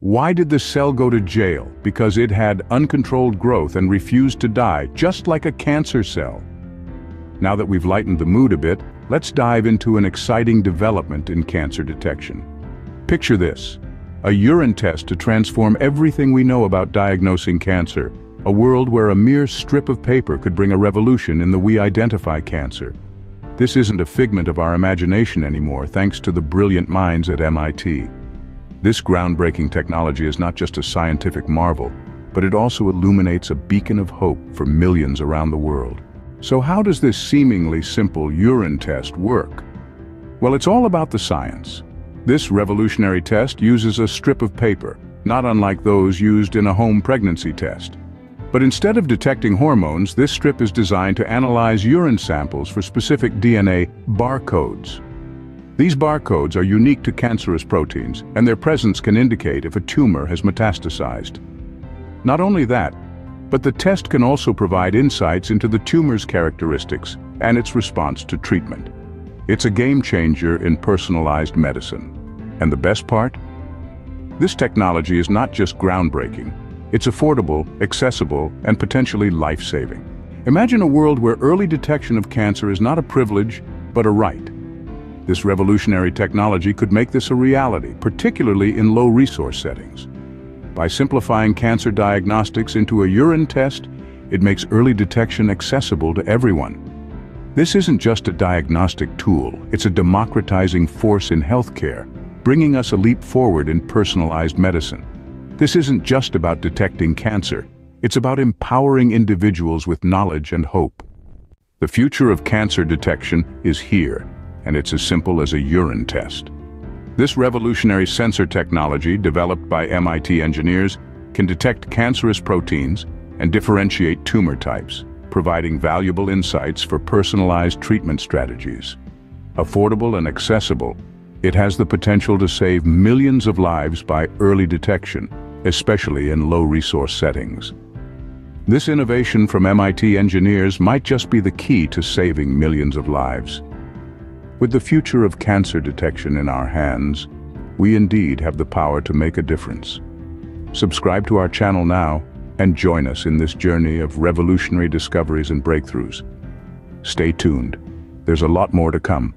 Why did the cell go to jail? Because it had uncontrolled growth and refused to die, just like a cancer cell. Now that we've lightened the mood a bit, let's dive into an exciting development in cancer detection. Picture this, a urine test to transform everything we know about diagnosing cancer, a world where a mere strip of paper could bring a revolution in the we identify cancer. This isn't a figment of our imagination anymore thanks to the brilliant minds at MIT. This groundbreaking technology is not just a scientific marvel, but it also illuminates a beacon of hope for millions around the world. So how does this seemingly simple urine test work? Well, it's all about the science. This revolutionary test uses a strip of paper, not unlike those used in a home pregnancy test. But instead of detecting hormones, this strip is designed to analyze urine samples for specific DNA barcodes. These barcodes are unique to cancerous proteins, and their presence can indicate if a tumor has metastasized. Not only that, but the test can also provide insights into the tumor's characteristics and its response to treatment. It's a game changer in personalized medicine. And the best part? This technology is not just groundbreaking, it's affordable, accessible, and potentially life-saving. Imagine a world where early detection of cancer is not a privilege, but a right. This revolutionary technology could make this a reality, particularly in low-resource settings. By simplifying cancer diagnostics into a urine test, it makes early detection accessible to everyone. This isn't just a diagnostic tool, it's a democratizing force in healthcare, bringing us a leap forward in personalized medicine. This isn't just about detecting cancer, it's about empowering individuals with knowledge and hope. The future of cancer detection is here, and it's as simple as a urine test. This revolutionary sensor technology, developed by MIT engineers, can detect cancerous proteins and differentiate tumor types, providing valuable insights for personalized treatment strategies. Affordable and accessible, it has the potential to save millions of lives by early detection, especially in low-resource settings. This innovation from MIT engineers might just be the key to saving millions of lives. With the future of cancer detection in our hands, we indeed have the power to make a difference. Subscribe to our channel now and join us in this journey of revolutionary discoveries and breakthroughs. Stay tuned. There's a lot more to come.